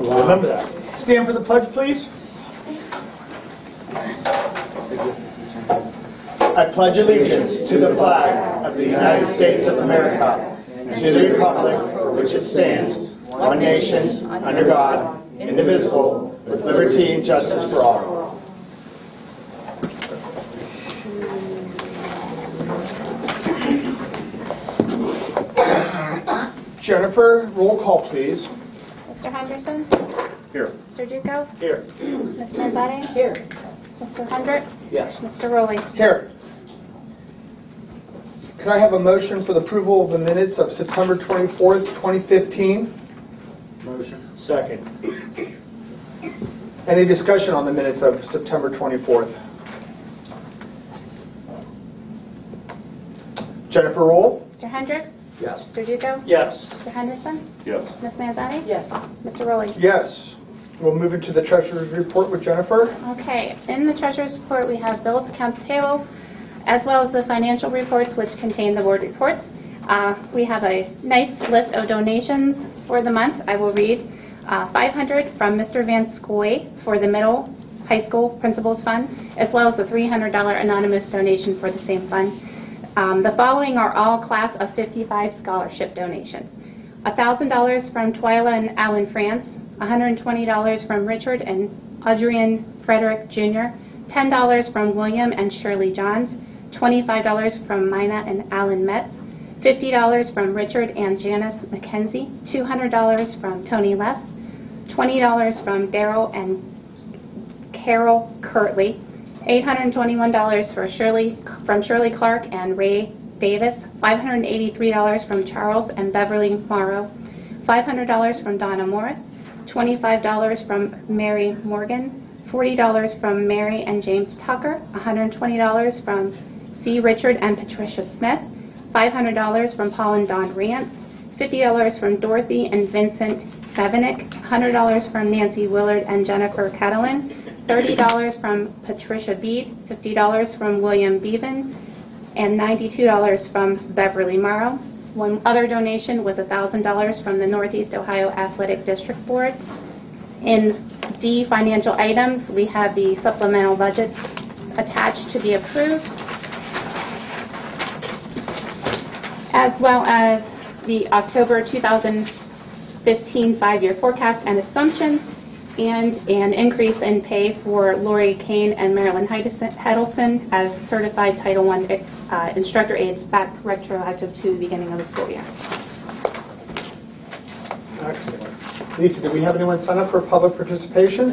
Remember that. Stand for the pledge, please. I pledge allegiance to the flag of the United States of America and to the republic for which it stands, one nation, under God, indivisible, with liberty and justice for all. Jennifer, roll call, please. Mr. Henderson? Here. Mr. Duco? Here. Ms. Manzani? Here. Mr. Hendricks? Yes. Mr. Rowley? Here. Could I have a motion for the approval of the minutes of September 24th, 2015? Motion. Second. Any discussion on the minutes of September 24th? Jennifer Roll? Mr. Hendricks? Yes. Mr. Duco? Yes. Mr. Henderson? Yes. Ms. Manzani? Yes. Mr. Rowley? Yes. We'll move into the treasurer's report with Jennifer. Okay, in the treasurer's report, we have bills, accounts payable, as well as the financial reports, which contain the board reports. Uh, We have a nice list of donations for the month. I will read. Uh, 500 from Mr. Van Scoy for the middle high school principals fund, as well as a $300 anonymous donation for the same fund. Um, The following are all class of 55 scholarship donations. $1,000 from Twyla and Alan France, $120 from Richard and Adrian Frederick Jr., $10 from William and Shirley Johns, $25 from Mina and Alan Metz, $50 from Richard and Janice McKenzie, $200 from Tony Less, $20 from Daryl and Carol Kirtley, $821 for Shirley, from Shirley Clark and Ray Davis, $583 from Charles and Beverly Morrow, $500 from Donna Morris, $25 from Mary Morgan, $40 from Mary and James Tucker, $120 from C. Richard and Patricia Smith, $500 from Paul and Don Rance, $50 from Dorothy and Vincent Sevenick, $100 from Nancy Willard and Jennifer Catalin, $30 from Patricia Bede, $50 from William Bevan, and $92 from Beverly Morrow. One other donation was $1,000 from the Northeast Ohio Athletic District Board. In D, financial items, we have the supplemental budgets attached to be approved, as well as the October 2015 five-year forecast and assumptions, and an increase in pay for Lori Kane and Marilyn Hedelson as certified Title I uh, instructor aides back retroactive to the beginning of the school year. Excellent. Lisa, do we have anyone sign up for public participation?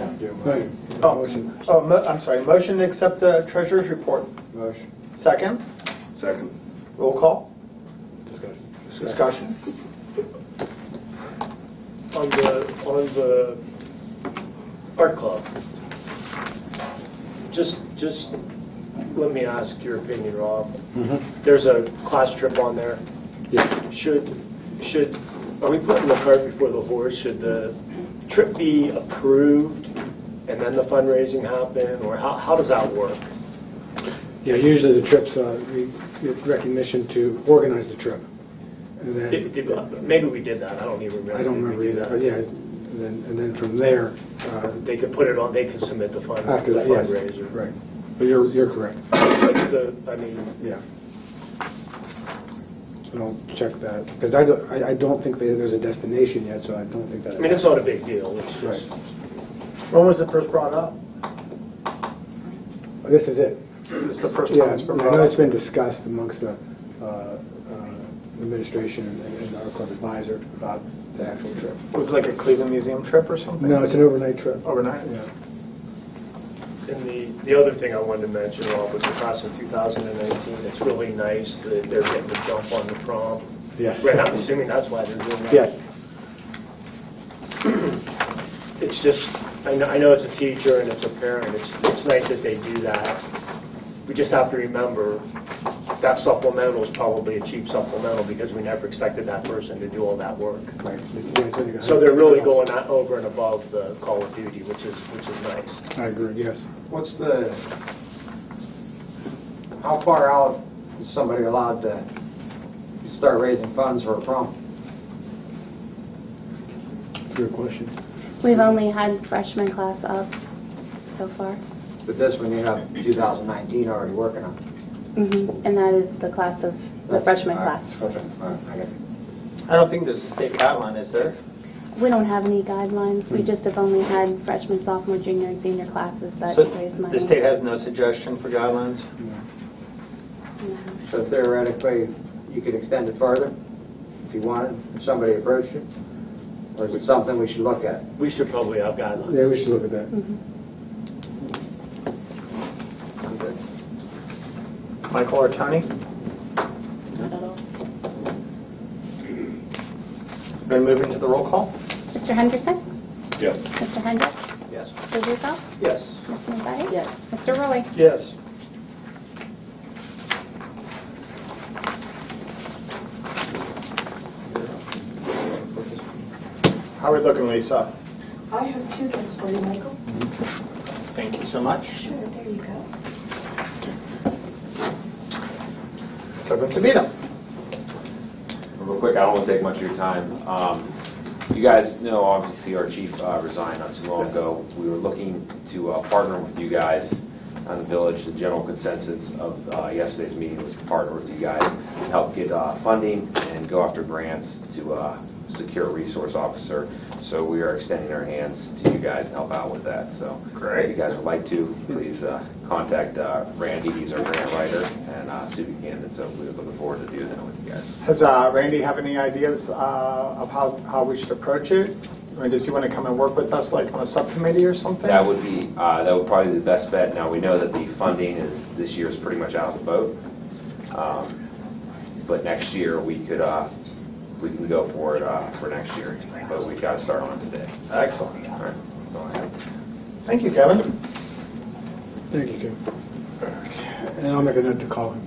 Oh, Motion. oh, mo- I'm sorry, motion to accept the treasurer's report. Motion. Second, Second. roll call, Discussion. discussion. on the, on the art club, just, just let me ask your opinion, Rob. There's a class trip on there. Yeah. Should, should, are we putting the cart before the horse? Should the trip be approved and then the fundraising happen, or how, how does that work? Yeah, usually the trips, uh, we get recognition to organize the trip. And Did- then, did- Maybe we did that, I don't even remember. I don't Did we remember do either, that? but yeah, and then, and then from there, uh, They could put it on, they could submit the fund, the after that, yes. fundraiser. Right. But you're, you're correct, But the, I mean, yeah. So I'll check that, because I don't, I I don't think that there's a destination yet, so I don't think that. I mean, it's not a big deal, it's Right. just, When was it first brought up? This is it. This is the first Yeah, time it's been I brought know up. it's been discussed amongst the uh, uh, administration and- and our club advisor about the actual trip. Was it like a Cleveland Museum trip or something? No, it's an overnight trip. Overnight? Yeah. and the, the other thing I wanted to mention, Rob, was the class of 2019, it's really nice that they're getting the jump on the prom. Yes. Right, I'm assuming that's why they're doing that. Yes. It's just, I know, I know it's a teacher and it's a parent, it's, it's nice that they do that. We just have to remember, that supplemental is probably a cheap supplemental because we never expected that person to do all that work. Right. It's- yeah, it's really good. So they're really going out over and above the Call of Duty, which is, which is nice. I agree, yes. What's the, how far out is somebody allowed to start raising funds for a prom? It's a good question. We've only had freshman class up so far. But this one you have 2019 already working on. Mhm. And that is the class of, the That's- freshman all right, class. freshman, all right, I. I don't think there's a state guideline, is there? We don't have any guidelines. We just have only had freshman, sophomore, junior, and senior classes that So raise money. the state has no suggestion for guidelines? No. So theoretically, you could extend it further if you wanted, if somebody approached you? Or is it something we should look at? We should probably have guidelines. Yeah, we should look at that. Mhm. I'm Michael or Tony? Not at all. Then moving to the roll call? Mr. Henderson? Yes. Mr. Hendricks? Yes. Mr. Duco? Yes. Ms. Newbetti? Yes. Mr. Rowley? Yes. How are we looking, Lisa? I have two gifts for you, Michael. Thank you so much. Sure, there you go. Sabino. Real quick, I don't want to take much of your time. Um, You guys know, obviously, our chief uh, resigned not too long ago. We were looking to uh, partner with you guys on the village. The general consensus of uh, yesterday's meeting was to partner with you guys, to help get uh, funding and go after grants to uh, secure a resource officer. So we are extending our hands to you guys to help out with that. So Great. if you guys would like to, please uh, contact uh, Randy, he's our grant writer, and uh, see if you can. And so we're looking forward to doing that with you guys. Does uh, Randy have any ideas uh, of how how we should approach it? I mean, does he want to come and work with us, like on a subcommittee or something? That would be, uh, that would probably be the best bet. Now, we know that the funding is, this year is pretty much out of the boat. Um, But next year, we could, uh, we can go for it uh, for next year, but we've got to start on it today. Excellent. All right, that's all I have. Thank you, Kevin. Thank you, Kim. And I'll make a note to call him.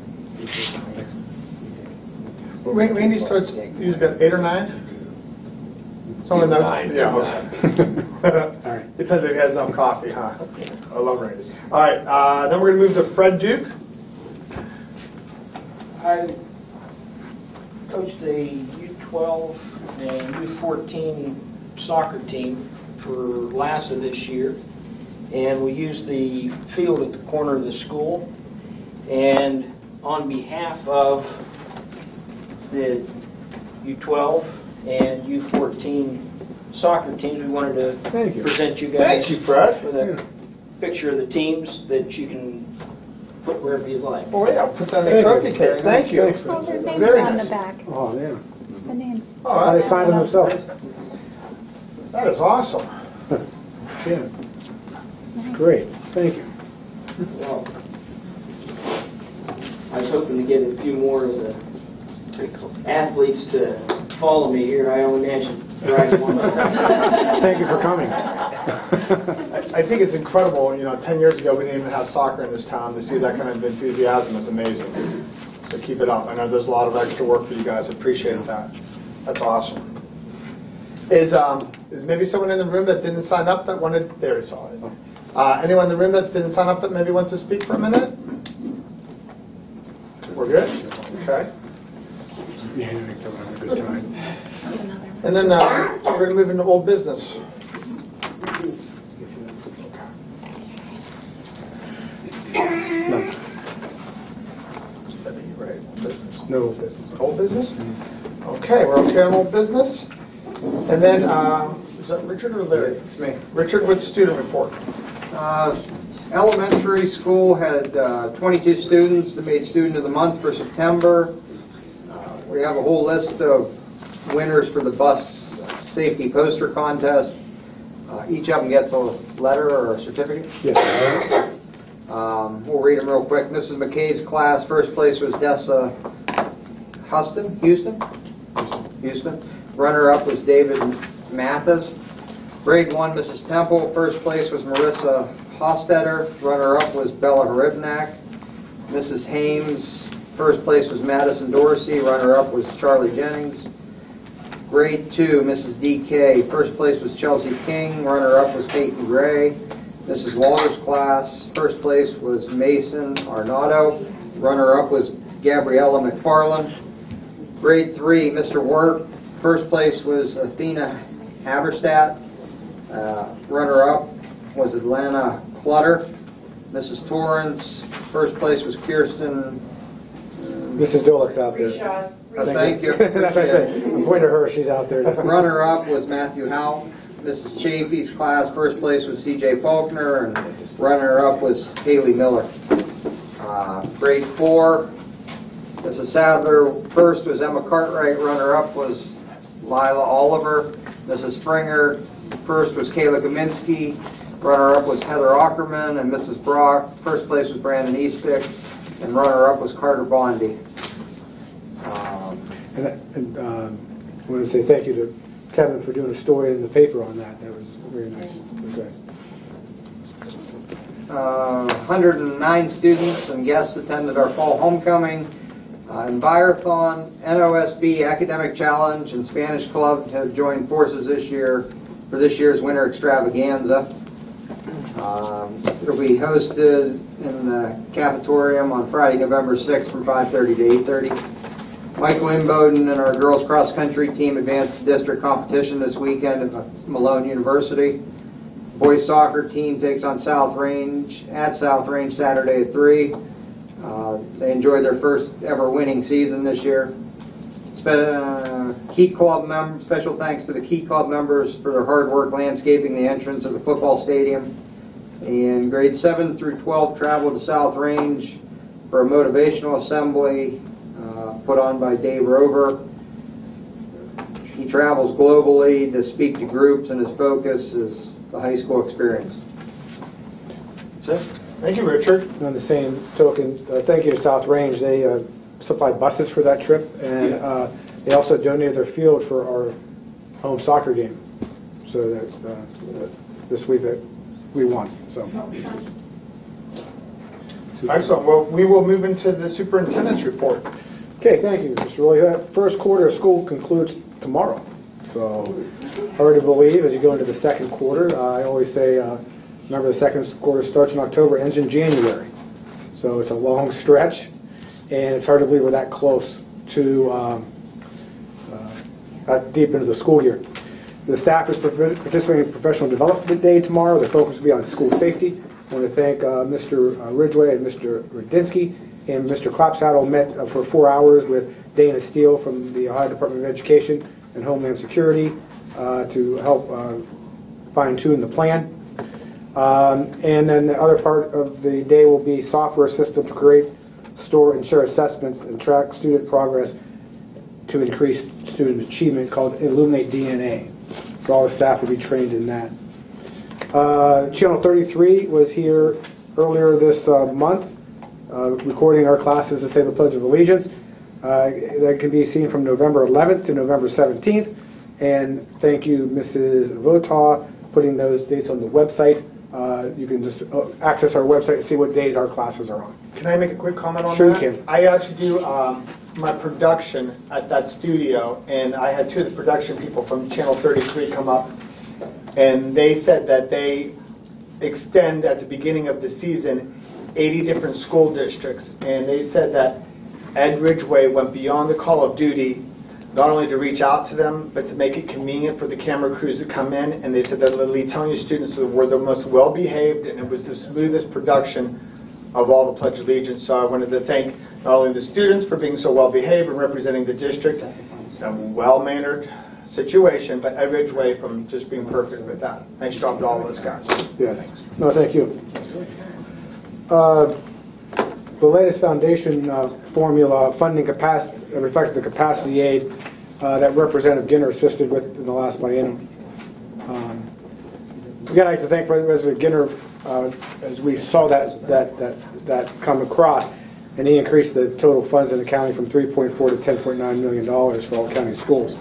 Well, Randy starts usually about eight or nine? Someone know? Nine. Yeah, okay. All right. Depends if he has enough coffee, huh? I love Randy. All right, uh, then we're going to move to Fred Duke. I coached a U12 and U14 soccer team for Lassa this year, and we used the field at the corner of the school. And on behalf of the U12 and U14 soccer teams, we wanted to Thank you. present you guys Thank you, Fred. with a picture of the teams that you can put wherever you like. Oh, yeah, I'll put that in the Thank you. trophy case. Thank you. Thanks, Oh, their names Very are on the nice. back. Oh, yeah. The names. Oh, They signed them themselves. That is awesome. Yeah. It's great. Thank you. Well, I was hoping to get a few more of the athletes to follow me here. I only managed to drag one. Thank you for coming. I I think it's incredible, you know, 10 years ago, we didn't even have soccer in this town. To see that kind of enthusiasm is amazing. So keep it up. I know there's a lot of extra work for you guys. I Appreciate that. That's awesome. Is, um, is maybe someone in the room that didn't sign up that wanted, there he saw it. Uh, Anyone in the room that didn't sign up that maybe wants to speak for a minute? We're good? Okay. Yeah, I think they'll have a good time. And then uh, we're going to move into old business. No, Right, old business. no business. Old business? Okay, we're okay on old business. And then, uh, is that Richard or Larry? It's me. Richard with student report. Uh, Elementary school had uh, 22 students that made Student of the Month for September. Uh, We have a whole list of winners for the bus safety poster contest. Uh, Each of them gets a letter or a certificate. Yes. Um, We'll read them real quick. Mrs. McKay's class, first place was Dessa Huston, Houston? Houston. Runner-up was David Mathis. Grade 1, Mrs. Temple, first place was Marissa Hostetter. Runner-up was Bella Haribnak. Mrs. Hames, first place was Madison Dorsey. Runner-up was Charlie Jennings. Grade 2, Mrs. DK, first place was Chelsea King. Runner-up was Peyton Gray. Mrs. Walter's class, first place was Mason Arnado. Runner-up was Gabriella McFarland. Grade 3, Mr. Work, first place was Athena Haverstadt. Uh, Runner-up was Atlanta Clutter. Mrs. Torrance, first place was Kirsten. Mrs. Dolick's out there. Reshaw's. Uh, Thank you. That's what I said. I'm pointing to her, she's out there. Runner-up was Matthew Howe. Mrs. Chafee's class, first place was C.J. Faulkner, and runner-up was Haley Miller. Uh, Grade four, Mrs. Sadler, first was Emma Cartwright, runner-up was Lila Oliver. Mrs. Springer, first was Kayla Gominski, runner-up was Heather Ackerman, and Mrs. Brock, first place was Brandon Eastick, and runner-up was Carter Bondi. Um, And and, um, I want to say thank you to Kevin for doing a story in the paper on that. That was very nice. Okay. Uh, 109 students and guests attended our fall homecoming. Uh, Envirothon, NOSB Academic Challenge, and Spanish Club have joined forces this year for this year's winter extravaganza. Um, It'll be hosted in the cafetorium on Friday, November 6th from 5:30 to 8:30. Michael Imboden and our girls cross-country team advanced to district competition this weekend at Malone University. Boys soccer team takes on South Range, at South Range Saturday at 3. Uh, They enjoyed their first ever winning season this year. Spe- uh, Key Club mem, special thanks to the Key Club members for their hard work landscaping the entrance of the football stadium. And grade 7 through 12 traveled to South Range for a motivational assembly uh, put on by Dave Roever. He travels globally to speak to groups, and his focus is the high school experience. That's it. Thank you, Richard. And On the same token, uh, thank you to South Range. They uh, supplied buses for that trip, and uh, they also donated their field for our home soccer game. So that uh, this week that we won. So. Excellent. Well, we will move into the superintendent's report. Okay, thank you, Mr. Roy. Uh, First quarter of school concludes tomorrow. So hard to believe as you go into the second quarter. Uh, I always say, uh, remember the second quarter starts in October, ends in January. So it's a long stretch, and it's hard to believe we're that close to um, uh, deep into the school year. The staff is participating in Professional Development Day tomorrow. The focus will be on school safety. I want to thank uh, Mr. Ridgway and Mr. Rudinsky and Mr. Clapsaddle met uh, for four hours with Dana Steele from the Ohio Department of Education and Homeland Security uh, to help uh, fine-tune the plan. Um, And then the other part of the day will be software system to create, store, and share assessments and track student progress to increase student achievement called Illuminate DNA. So all the staff will be trained in that. Uh, Channel 33 was here earlier this uh, month, uh, recording our classes to say the Pledge of Allegiance. Uh, That can be seen from November 11th to November 17th. And thank you, Mrs. Votaw, putting those dates on the website. Uh, You can just uh, access our website and see what days our classes are on. Can I make a quick comment on Sure that? you can. I actually do um, my production at that studio, and I had two of the production people from Channel 33 come up, and they said that they extend at the beginning of the season 80 different school districts, and they said that Ed Ridgway went beyond the call of duty, not only to reach out to them, but to make it convenient for the camera crews to come in, and they said that the Leetonia students were the most well-behaved, and it was the smoothest production of all the Pledge of Allegiance. So I wanted to thank not only the students for being so well-behaved and representing the district, it's a well-mannered situation, but Ed Ridgway from just being perfect with that. Nice job to all those guys. Yes. No, thank you. Uh, The latest foundation uh, formula funding capacity, reflects the capacity aid uh, that Representative Ginter assisted with in the last biennium. Um, Again, I'd like to thank Representative Ginter uh, as we saw that, that, that that come across, and he increased the total funds in the county from 3.4 to 10.9 million dollars for all county schools.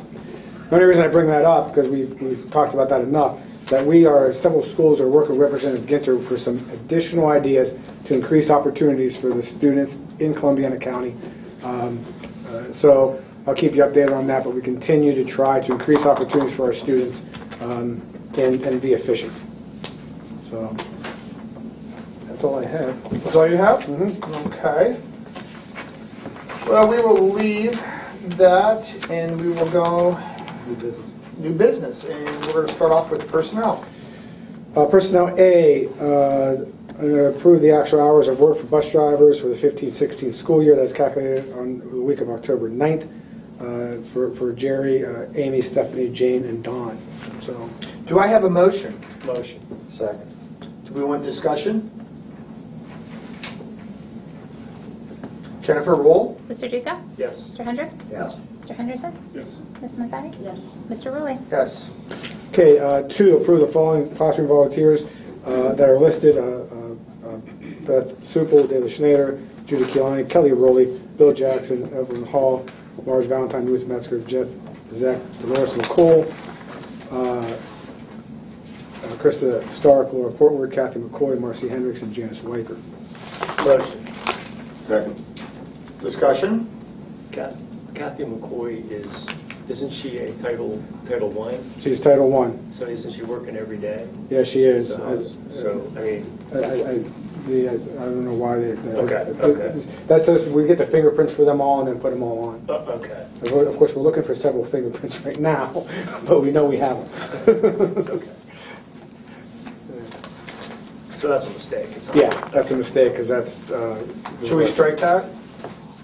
The only reason I bring that up, because we've, we've talked about that enough, that we are, several schools are working with Representative Ginter for some additional ideas to increase opportunities for the students in Columbiana County. Um, uh, So I'll keep you updated on that, but we continue to try to increase opportunities for our students um, and, and be efficient. So that's all I have. That's all you have? Mhm. Okay. Well, we will leave that and we will go New business. new business, and we're going to start off with personnel. Uh, Personnel A, uh, I'm going to approve the actual hours of work for bus drivers for the 15-16 school year that's calculated on the week of October 9th uh, for for Jerry, uh, Amy, Stephanie, Jane, and Dawn. So, Do I have a motion? Motion. Second. Do we want discussion? Jennifer, roll? Mr. Duca? Yes. Mr. Hendricks? Yes. Mr. Henderson? Yes. Ms. Mazzari? Yes. Mr. Rowley? Yes. Okay, uh, two, approve the following classroom volunteers uh, that are listed, uh, uh, Beth Supel, David Schneider, Judy Kielani, Kelly Rowley, Bill Jackson, Evelyn Hall, Marge Valentine, Ruth Metzger, Jeff Zek, Dolores McCool, uh, uh, Krista Stark, Laura Portwood, Kathy McCoy, Marcy Hendricks, and Janice Weicker. Motion. Second. Discussion? Kath- Kathy McCoy is, isn't she a Title, Title One? She's Title One. So isn't she working every day? Yeah, she is. So, I- so, I mean, I, I, the, I I don't know why they. they- Okay, okay. That's, just- we get the fingerprints for them all and then put them all on. uh, okay. Of course- Of course, we're looking for several fingerprints right now, but we know we have them. Okay. So that's a mistake. it's not- Yeah, that's a mistake, because that's... uh, Should we strike that?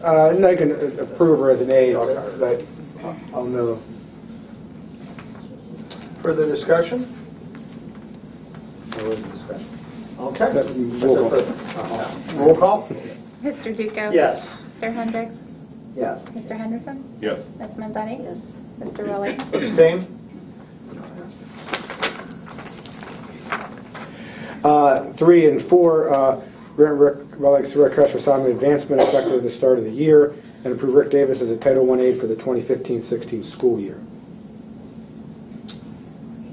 Uh, No, you can uh, approve her as an aide, Okay. but I'll know. Further discussion? There was a discussion. Okay. That- roll call. Uh-huh. Roll call? Mr. Duca? Yes. Mr. Hendricks? Yes. Mr. Henderson? Yes. Ms. Mazzari? Yes. Mr. Rowley? Abstain? Uh, Three and four, uh, grant Rick Relics to request for Simon advancement effective at the start of the year, and approve Rick Davis as a Title I aide for the 2015-16 school year.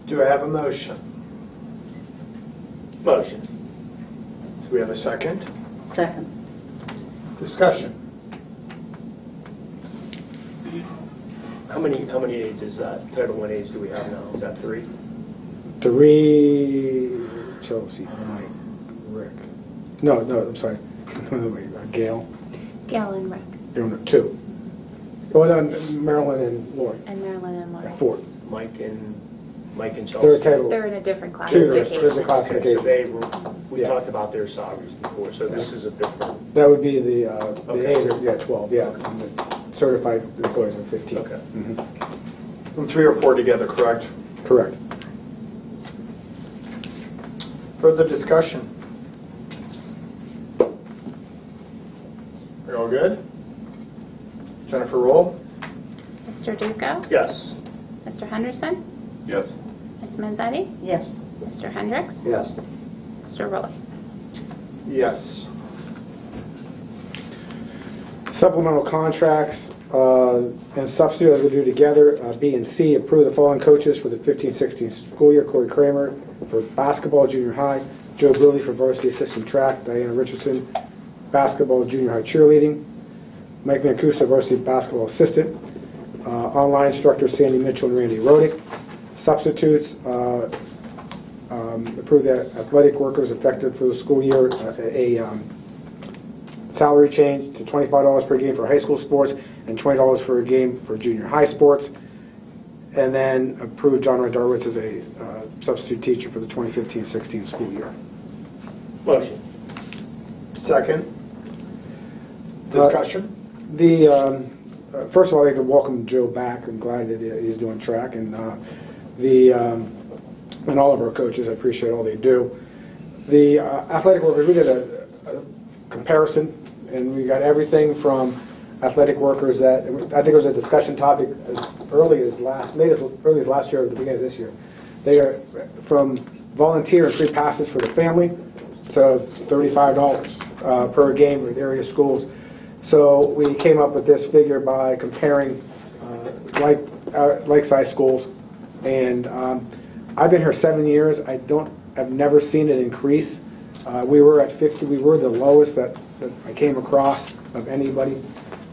Do I have a motion? Motion. Do we have a second? Second. Discussion? How many, how many aides is that? Title One aides do we have now? Is that three? Three, Chelsea, Mike, Rick. No, no, I'm sorry. Wait, uh, Gail. Gail and Rick, No, no, two. Oh, no, Marilyn and Lori. and Marilyn and Lori. Four. Mike and, Mike and Chelsea? They're a. They're in a different Two, there's there's a classification. Okay, so classification. they were, we Yeah. talked about their salaries before, so this is a different, That would be the, uh, the Okay. A's are, yeah, 12, yeah. and the Certified employees are 15. Okay. Mhm. From three or four together, correct? Correct. Further discussion? Are you all good? Jennifer, roll? Mr. Duca? yes. Mr. Henderson? Yes. Ms. Mazzari? Yes. Mr. Hendricks? Yes. Mr. Rowley? Yes. Supplemental contracts uh, and substitute as we do together. Uh, B and C, approve the following coaches for the 15-16 school year. Corey Kramer for basketball, junior high. Joe Bruley for varsity assistant track. Diana Richardson, basketball, junior high cheerleading. Mike Mancuso, varsity basketball assistant. Uh, Online instructor Sandy Mitchell and Randy Rodick. Substitutes, uh, um, approve the athletic workers effective for the school year, uh, a um, salary change to $25 per game for high school sports and $20 for a game for junior high sports. And then approve John Rodarowitz as a uh, substitute teacher for the 2015-16 school year. Motion. Second? Uh, Discussion? The, um, uh, first of all, I'd like to welcome Joe back. I'm glad that he's doing track. And uh, the, um, and all of our coaches, I appreciate all they do. The uh, athletic workers, we did a a comparison, and we got everything from athletic workers that, I think it was a discussion topic as early as last, maybe as early as last year or the beginning of this year. They are from volunteer and free passes for the family to $35 uh, per game with area schools. So we came up with this figure by comparing uh, like, uh, like-sized schools. And um, I've been here seven years. I don't, I've never seen it increase. Uh, We were at 50, we were the lowest that that I came across of anybody,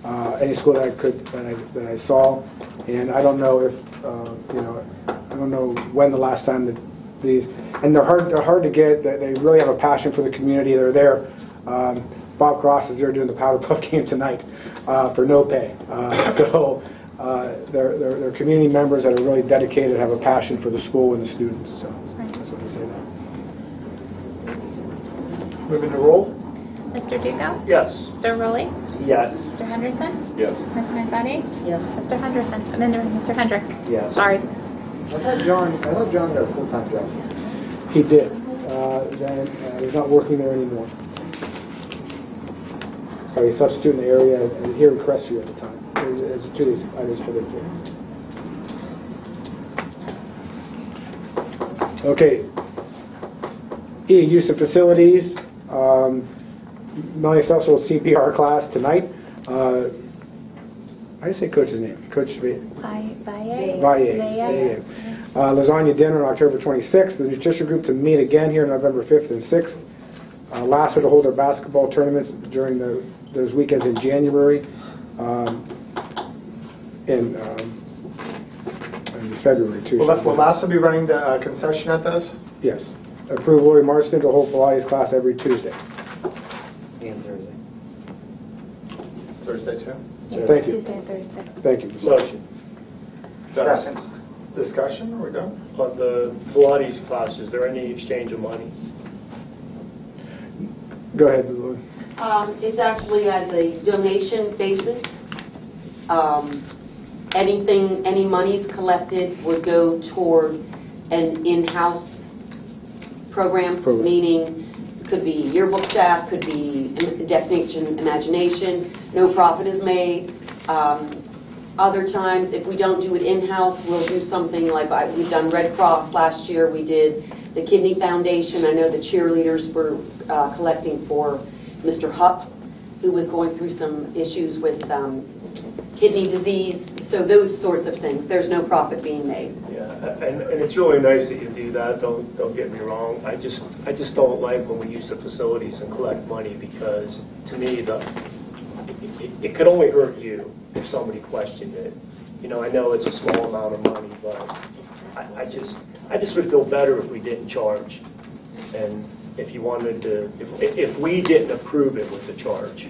uh, any school that I could, that I that I saw. And I don't know if, uh, you know, I don't know when the last time that these, and they're hard, they're hard to get, they really have a passion for the community. They're there. Um, Bob Cross is there doing the Powder Puff game tonight uh, for no pay. Uh, So uh, they're they're they're community members that are really dedicated, have a passion for the school and the students. So Right. that's what I say there. Moving to roll? Mr. Duco? Yes. Mr. Rowley? Yes. Mr. Henderson? Yes. Ms. Manzetti? Yes. Mr. Henderson? I mean, Mr. Hendricks? Yes. Sorry. I thought John, I thought John got a full-time job. He did. Uh, Then uh, he's not working there anymore. So he's substituting the area uh, here in Crestview at the time. As a two days, I just put it there. Okay. E, use of facilities. Um, Melanie Seltzer CPR class tonight. Uh, I didn't say coach's name. Coach Va- Valle? Valle? Uh, Lasagna dinner on October 26th. The nutrition group to meet again here November 5th and 6th. Uh, Last to hold their basketball tournaments during the, those weekends in January. Um, in, um, in February too. Will that- will Lassa be running the uh, concession at those? Yes. Approve Lori Marston to hold Pilates class every Tuesday. And Thursday. Thursday, too? Thank you. Tuesday and Thursday. Thank you. Mr. Motion. Discussion, are we done? On the Pilates class, is there any exchange of money? Go ahead, Lori. Um, It's actually as a donation basis. Um, Anything, any monies collected would go toward an in-house program, Program. meaning could be yearbook staff, could be Destination Imagination, no profit is made. Um, Other times, if we don't do it in-house, we'll do something like, I- we've done Red Cross last year, we did the Kidney Foundation, I know the cheerleaders were uh, collecting for Mr. Hupp, who was going through some issues with um, kidney disease, so those sorts of things. There's no profit being made. Yeah, and, and it's really nice that you do that, don't, don't get me wrong. I just, I just don't like when we use the facilities and collect money because to me, the, it, it- it could only hurt you if somebody questioned it. You know, I know it's a small amount of money, but I, I just, I just would feel better if we didn't charge. And if you wanted to, if, if we didn't approve it with the charge.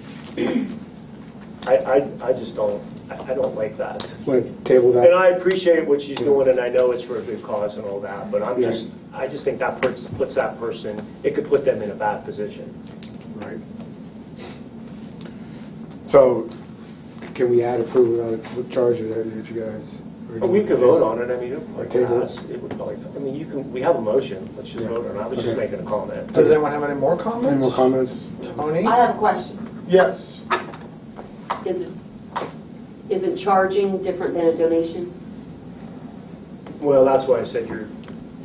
I, I, I just don't, I I don't like that. Want to table that? And I appreciate what she's doing, and I know it's for a good cause and all that, but I'm just, I just think that puts, puts that person, it could put them in a bad position. Right. So, can we add approval on what charge of that, did you guys? Or But we you- could vote on it, I mean, it would like Table it. it would like, I mean, you can, we have a motion, let's just Yeah. vote on it, I was just Okay. making a comment. Does anyone have any more comments? Any more comments? Tony? I have a question. Yes. Is it, isn't charging different than a donation? Well, that's why I said you're,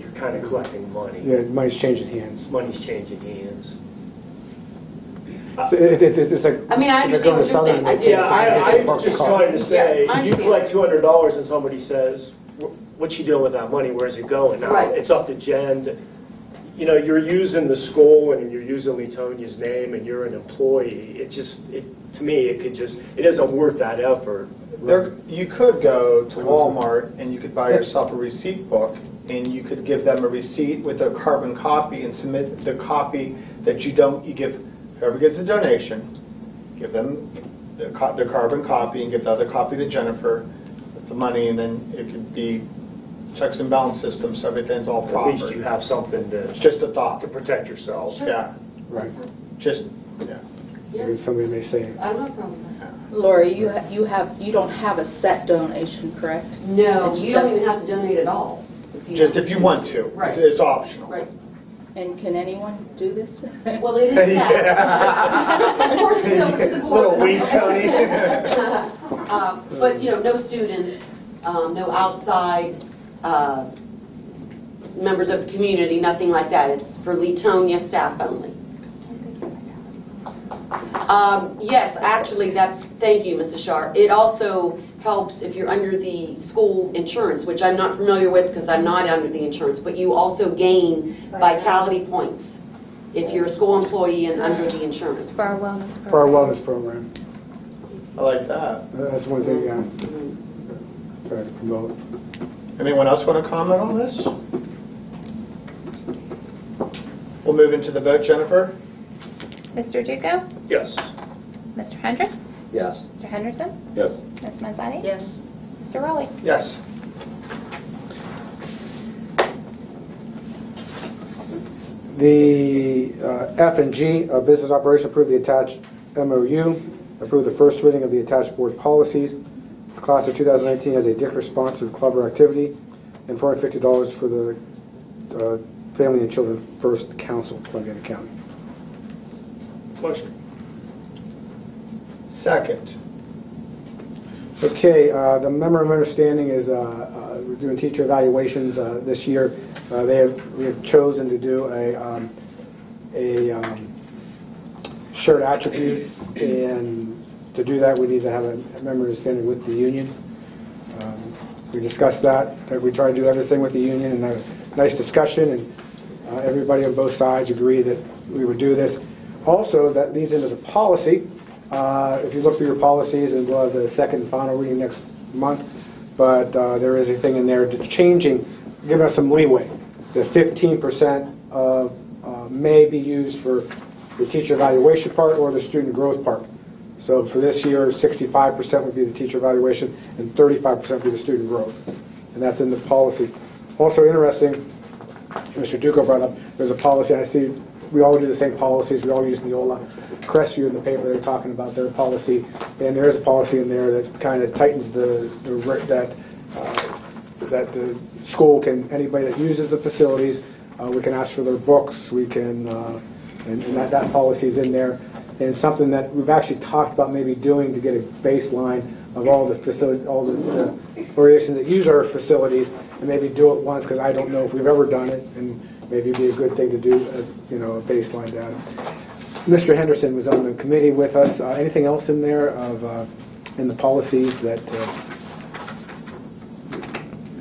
you're kind of collecting money. Yeah, money's changing hands. Money's changing hands. It- it- it- It's like. I mean, I understand what you're saying. I do. Yeah, I, I'm park the just car. trying to say, Yeah, I you understand. collect two hundred dollars and somebody says, "Wh- what's she doing with that money, where's it going? Now, Right. it's up to Jen, to- you know, you're using the school and you're using Leetonia's name and you're an employee, it just, it, to me, it could just, it isn't worth that effort. There, you could go to Walmart and you could buy yourself a receipt book and you could give them a receipt with a carbon copy and submit the copy that you don't, you give, whoever gets a donation, give them the co- the carbon copy and give the other copy to Jennifer with the money and then it could be checks and balance system, so everything's all At least you have something to, It's just a thought. to protect yourself. Yeah, Right. just, yeah. Because Somebody may say, I don't have a problem with that. Lori, you ha- you have, you don't have a set donation, correct? No, It's you don't just- even have to donate at all. you Just if you want to. Right. It's- It's optional. Right. And can anyone do this? Well, it is that. Yeah. Of course, it's up to the board. Little wink, Tony. Uh, But, you know, no students, um, no outside uh, members of the community, nothing like that. It's for Leetonia staff only. Um, Yes, actually, that's, thank you, Mrs. Shar. It also helps if you're under the school insurance, which I'm not familiar with because I'm not under the insurance, but you also gain vitality points if you're a school employee and under the insurance. For our wellness program. for our wellness program. I like that. That's one thing, yeah, try to promote. Anyone else want to comment on this? We'll move into the vote, Jennifer. Mr. Duco? Yes. Mr. Hendricks? Yes. Mr. Henderson? Yes. Ms. Manzetti? Yes. Mr. Rowley? Yes. The uh, F and G, uh, business operation, approve the attached MOU, approve the first reading of the attached board policies. The Class of 2019 has a Dicker-sponsored club or activity, and $450 for the uh, Family and Children First Council, Columbiana County. Motion. Second. Okay, uh, the memorandum of understanding is, uh, uh, we're doing teacher evaluations uh, this year. Uh, They have, we have chosen to do a, um, a um, shared attributes, and to do that, we need to have a memorandum of understanding with the union. Um, We discussed that, that we try to do everything with the union, and a nice discussion, and uh, everybody on both sides agreed that we would do this. Also, that leads into the policy. Uh, If you look through your policies, and we'll have the second and final reading next month, but uh, there is a thing in there that's changing, giving us some leeway. The 15% of, uh, may be used for the teacher evaluation part or the student growth part. So for this year, 65% would be the teacher evaluation, and 35% would be the student growth. And that's in the policy. Also interesting, Mr. Duco brought up, there's a policy, I see, we all do the same policies, we all use Neola. Crestview in the paper, they're talking about their policy, and there is a policy in there that kind of tightens the, the that, uh, that the school can, anybody that uses the facilities, uh, we can ask for their books, we can, uh, and and that, that policy's in there. And something that we've actually talked about maybe doing to get a baseline of all the facility, all the the organizations that use our facilities, and maybe do it once, because I don't know if we've ever done it, and maybe it'd be a good thing to do as, you know, a baseline data. Mr. Henderson was on the committee with us. Uh, Anything else in there of, uh, in the policies that, uh,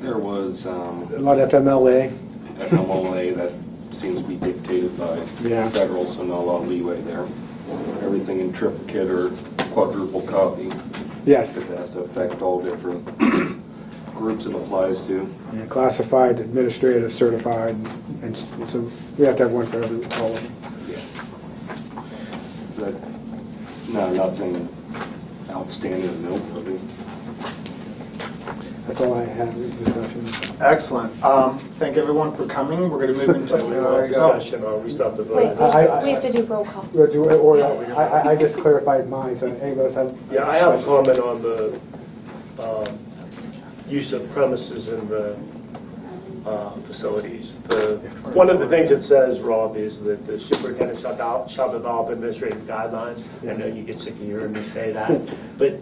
There was um, a lot of FMLA? FMLA that seems to be dictated by Yeah. federal, so not a lot of leeway there. Everything in triplicate or quadruple copy, Yes. it has to affect all different groups it applies to. Yeah, Classified, administrative, certified, and s- so we have to have one for every, all of them. But, no, nothing outstanding or noteworthy. That's all I have in discussion. Excellent. Um, Thank everyone for coming. We're going to move into... Uh, Discussion, or we still have to Wait, vote. I- I- we have to do roll call. Or do- or I I- I just clarified mine, so anybody else have? Yeah, I have a comment on the use of premises in the uh, facilities. The- One of the things it says, Rob, is that the superintendent shall develop- shall develop administrative guidelines. I know you get sick of hearing me say that, but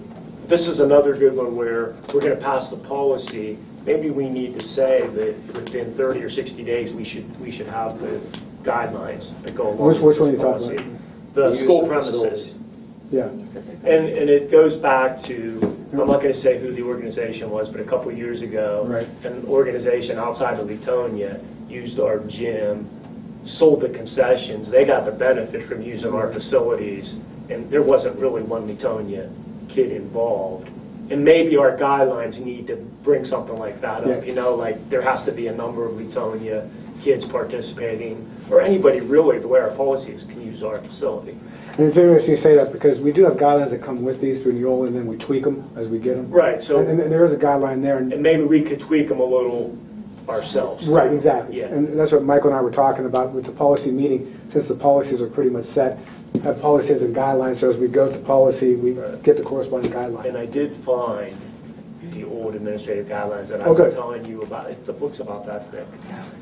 this is another good one where we're going to pass the policy. Maybe we need to say that within 30 or 60 days, we should, we should have the guidelines that go along Which- with which one this are you talking policy. The The school premises. facilities. Yeah. And, and it goes back to, I'm not going to say who the organization was, but a couple of years ago, Right. an organization outside of Leetonia used our gym, sold the concessions, they got the benefit from using our facilities, and there wasn't really one Leetonia kid involved. And maybe our guidelines need to bring something like that Yeah. up, you know, like there has to be a number of Leetonia kids participating, or anybody really, the way our policies can use our facility. And it's interesting you say that because we do have guidelines that come with these through Neola, and then we tweak them as we get them. Right, so- And and there is a guideline there, and And maybe we could tweak them a little ourselves. too. Right, exactly. Yeah. And that's what Michael and I were talking about with the policy meeting, since the policies are pretty much set, have policies and guidelines, so as we go to policy, we Right. get the corresponding guideline. And. I did find the old administrative guidelines that I Oh, was good. telling you about. It- The book's about that thick.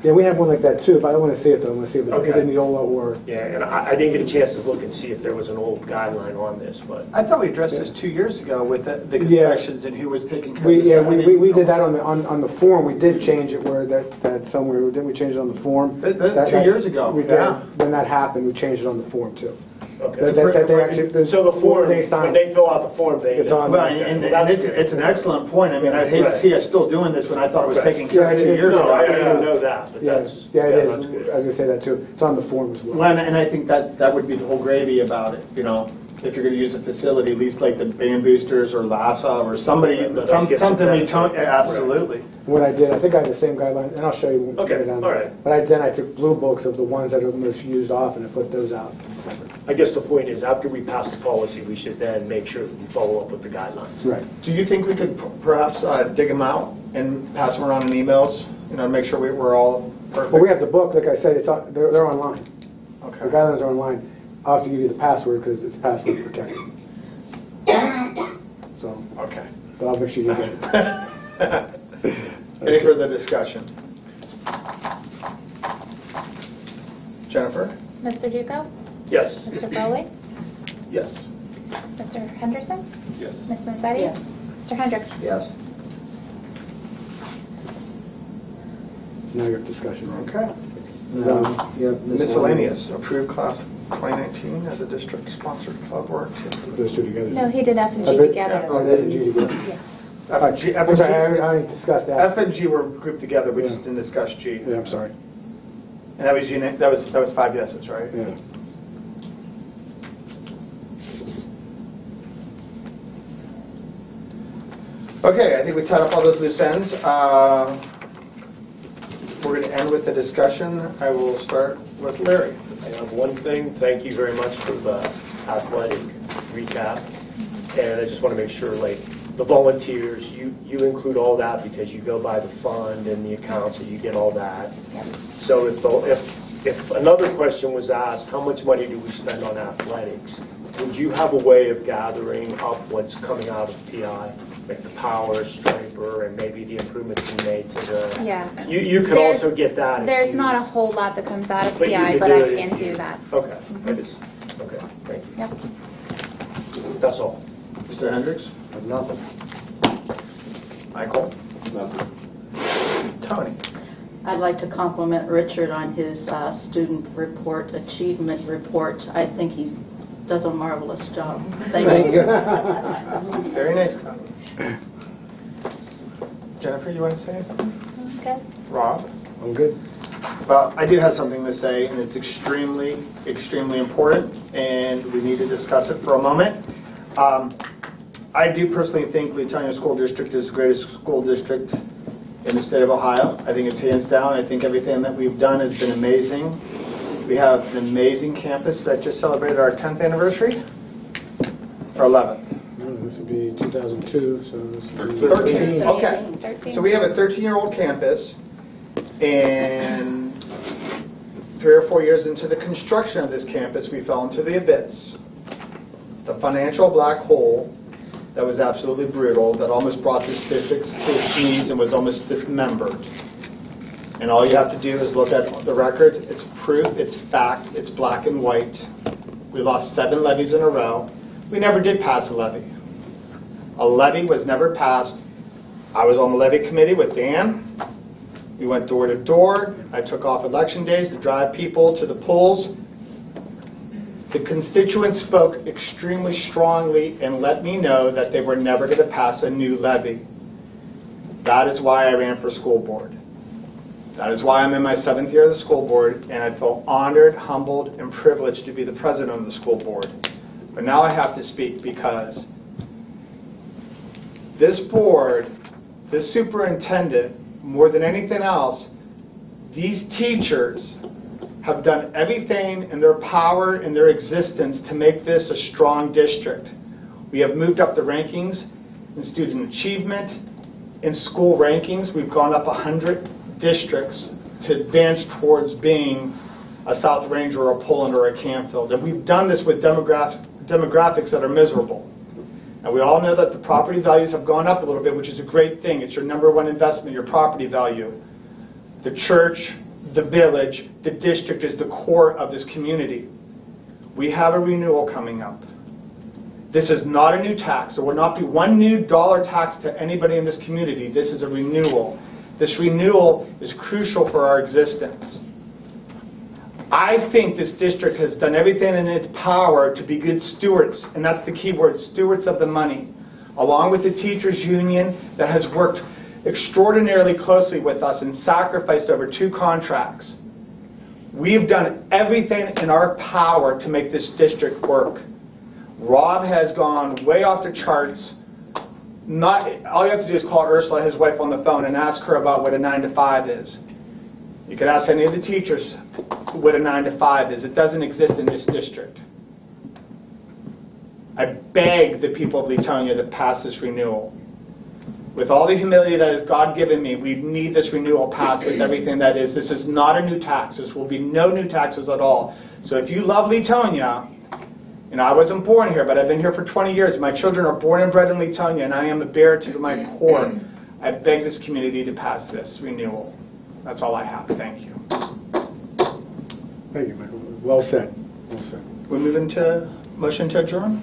Yeah, we have one like that too, but I don't want to see it though, I want to see if it's Okay. in Neola or, Yeah, and I I didn't get a chance to look and see if there was an old guideline on this, but I thought we addressed this two years ago with the the Yeah. concessions and who was taking care of we, this. yeah, we, we didn't we did that on the, on on the form, we did change it where that, that somewhere, didn't we change it on the form? That- that- That- two that- years ago, We did, yeah. when that happened, we changed it on the form too. Okay. That- that- that they actually- So the form, they when they fill out the form, they... It's on Well, there. and and it's it's an excellent point. I mean, I'd hate to see us still doing this when I thought it was Right. taken care Yeah, of two is. years No, ago. I didn't know that, but Yeah, that's... yeah, it that's is, good. I was gonna say that too, it's on the form as well. Well, and and I think that, that would be the whole gravy about it, you know, if you're going to use a facility, at least like the band boosters or LASA or somebody, Let us some- get some something we benefit. talk, absolutely. What I did, I think I had the same guidelines, and I'll show you. when we Okay, get down all there. right. But I, then I took blue books of the ones that are most used often and put those out separate. I guess the point is, after we pass the policy, we should then make sure that we follow up with the guidelines. Right. Do you think we could p- perhaps uh, dig them out and pass them around in emails, you know, make sure we- we're all perfect? Well, we have the book, like I said, it's, on- they're they're online. The Okay. guidelines are online. I'll have to give you the password because it's password protected. So, Okay. but I'll make sure you get it. Any further discussion? Jennifer? Mr. Duco? Yes. Mr. Foley? Yes. Mr. Henderson? Yes. Ms. Manzetti? Yes. Mr. Hendricks? Yes. Now your discussion. Okay. Um, yeah, Miscellaneous, approved class 2019 as a district-sponsored club or activity. Those two together. No, he did F and I G bet- together. Oh, F and G together. Yeah. F and G- F I'm and sorry, I G- I didn't that. F and G were grouped together, we just didn't discuss G. Yeah, I'm sorry. And that was, uni- that was, that was five yeses, right? Yeah. Okay, I think we tied up all those loose ends. Uh, We're going to end with the discussion. I will start with Larry. I have one thing, thank you very much for the athletic recap. And I just want to make sure, like, the volunteers, you, you include all that because you go by the fund and the accounts, so you get all that. Yep. So if, the- if, if another question was asked, how much money do we spend on athletics? Would you have a way of gathering up what's coming out of PI? Like the power, striper, and maybe the improvements we made to the... Yeah. You, you could There's- also get that. if There's you- not a whole lot that comes out of But you PI, could but do I it if can you- do that. Okay, I mm-hmm. just, okay, thank you. Yep. That's all. Mr. Hendricks? Nothing. Michael? Nothing. Tony? I'd like to compliment Richard on his uh, student report, achievement report. I think he does a marvelous job. Thank you. Very nice, Tony. Jennifer, you want to say anything? Okay. Rob? I'm good. Well, I do have something to say, and it's extremely, extremely important, and we need to discuss it for a moment. Um, I do personally think Leetonia School District is the greatest school district in the state of Ohio. I think it's hands down. I think everything that we've done has been amazing. We have an amazing campus that just celebrated our 10th anniversary, or 11th. No, This would be 2002, so this would be... 13, okay. 13. So we have a 13-year-old campus, and three or four years into the construction of this campus, we fell into the abyss. The financial black hole that was absolutely brutal, that almost brought this district to its knees and was almost dismembered. And all you have to do is look at the records, it's proof, it's fact, it's black and white. We lost seven levies in a row. We never did pass a levy. A levy was never passed. I was on the levy committee with Dan. We went door to door. I took off election days to drive people to the polls. The constituents spoke extremely strongly and let me know that they were never going to pass a new levy. That is why I ran for school board. That is why I'm in my seventh year of the school board, and I feel honored, humbled, and privileged to be the president of the school board. But now I have to speak because this board, this superintendent, more than anything else, these teachers have done everything in their power and their existence to make this a strong district. We have moved up the rankings in student achievement, in school rankings. We've gone up 100 districts to advance towards being a South Ranger or a Poland or a Canfield. And we've done this with demographics demographics that are miserable. And we all know that the property values have gone up a little bit, which is a great thing. It's your number one investment, your property value. The church, the village, the district is the core of this community. We have a renewal coming up. This is not a new tax. There will not be one new dollar tax to anybody in this community. This is a renewal. This renewal is crucial for our existence. I think this district has done everything in its power to be good stewards, and that's the key word, stewards of the money, along with the teachers union that has worked extraordinarily closely with us and sacrificed over two contracts. We've done everything in our power to make this district work. Rob has gone way off the charts. Not, all you have to do is call Ursula, his wife, on the phone and ask her about what a 9 to 5 is. You can ask any of the teachers what a 9 to 5 is. It doesn't exist in this district. I beg the people of Leetonia to pass this renewal. With all the humility that is God given me, we need this renewal passed with everything that is. This is not a new tax. This will be no new taxes at all. So if you love Leetonia, and I wasn't born here, but I've been here for 20 years. My children are born and bred in Leetonia, and I am a bear to my core. I beg this community to pass this renewal. That's all I have. Thank you. Thank you, Michael. Well said. Well said. We're moving to motion to adjourn?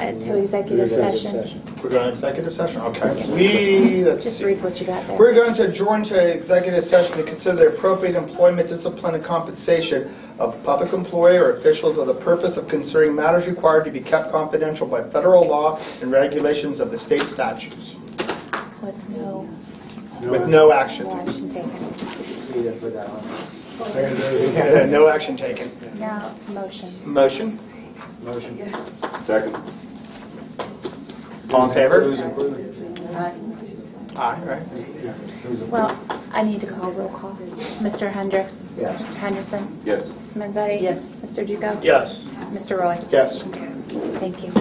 Uh, To executive session. We're going to executive session? Okay. We, let's Just see. read what you got there. We're going to adjourn to executive session to consider the appropriate employment, discipline, and compensation of public employee or officials of the purpose of considering matters required to be kept confidential by federal law and regulations of the state statutes, With no with no action. no action taken. So you didn't put that on. No action taken. Now, motion. Motion? Motion. Second. All in Who's included? Aye, right. Well, I need to call roll call. Mr. Hendricks. Yes. Mr. Henderson. Yes. Ms. Menzetti? Yes. Mr. Duco. Yes. Mr. Roy. Yes. Thank you.